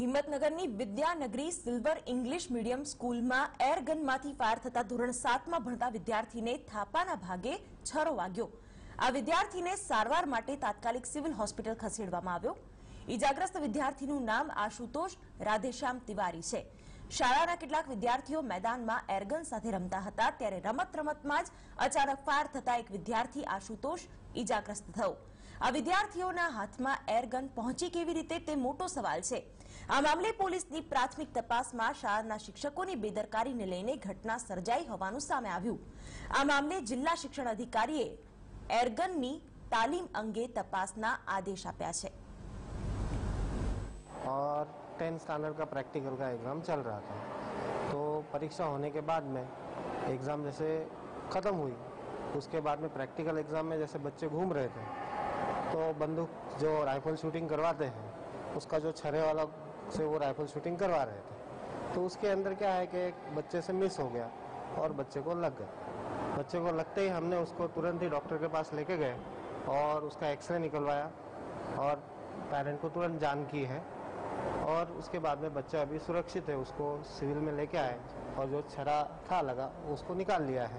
હિંમતનગરની વિદ્યાનગરી silver English medium સ્કૂલમાં એરગનમાંથી ફાયર થતા ધોરણ સાતમાં ભણતા વિદ્યાર્થીને થાપાના ભાગે છરો વાગ્યો. આ વિદ્યાર્થીને સારવાર માટે તાત્કાલિક સિવિલ હોસ્પિટલ ખસેડવામાં આવ્યો. ઈજાગ્રસ્ત વિદ્યાર્થીનું નામ આશુતોષ રાધેશ્યામ તિવારી છે. શાળાના કેટલાક વિદ્યાર્થીઓ મેદાનમાં એરગન સાથે રમતા હતા, ત્યારે રમત રમતમાં જ અચાનક ફાયર થતા એક વિદ્યાર્થી આશુતોષ ઈજાગ્રસ્ત થયો. આ વિદ્યાર્થીઓના હાથમાં એરગન પહોંચી કેવી રીતે તે મોટો સવાલ છે આ મામલે પોલીસની પ્રાથમિક તપાસમાં શાળાના શિક્ષકોની બેદરકારીને લઈને ઘટના સર્જાઈ હોવાનું સામે આવ્યું આ મામલે જિલ્લા શિક્ષણ અધિકારીએ એરગનની તાલીમ અંગે તપાસના આદેશ આપ્યા છે और टेंथ स्टैंडर्ड का प्रैक्टिकल का एग्ज़ाम चल रहा था तो परीक्षा होने के बाद में एग्ज़ाम जैसे ख़त्म हुई उसके बाद में प्रैक्टिकल एग्ज़ाम में जैसे बच्चे घूम रहे थे तो बंदूक जो राइफल शूटिंग करवाते हैं, उसका जो छरे वाला से वो राइफल शूटिंग करवा रहे थे। तो उसके अंदर क्या है कि एक बच्चे से मिस हो गया और बच्चे को लग गया। बच्चे को लगते ही हमने उसको तुरंत ही डॉक्टर के पास लेके गए और उसका एक्सरे निकलवाया और पेरेंट को तुरंत जान की है और उसके बाद में बच्चा अभी सुरक्षित है, उसको सिविल में लेके आए और जो छरा था लगा, उसको निकाल लिया है।